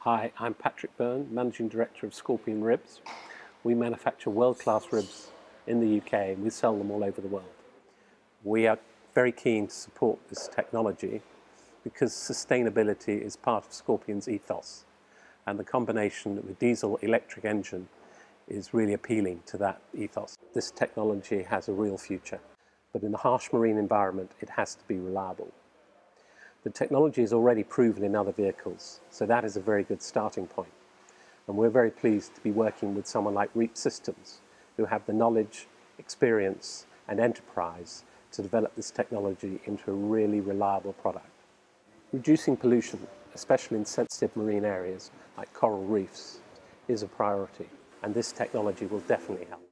Hi, I'm Patrick Byrne, Managing Director of Scorpion Ribs. We manufacture world-class ribs in the UK and we sell them all over the world. We are very keen to support this technology because sustainability is part of Scorpion's ethos and the combination with diesel electric engine is really appealing to that ethos. This technology has a real future, but in the harsh marine environment it has to be reliable. The technology is already proven in other vehicles, so that is a very good starting point. And we're very pleased to be working with someone like REAPsystems, who have the knowledge, experience and enterprise to develop this technology into a really reliable product. Reducing pollution, especially in sensitive marine areas like coral reefs, is a priority, and this technology will definitely help.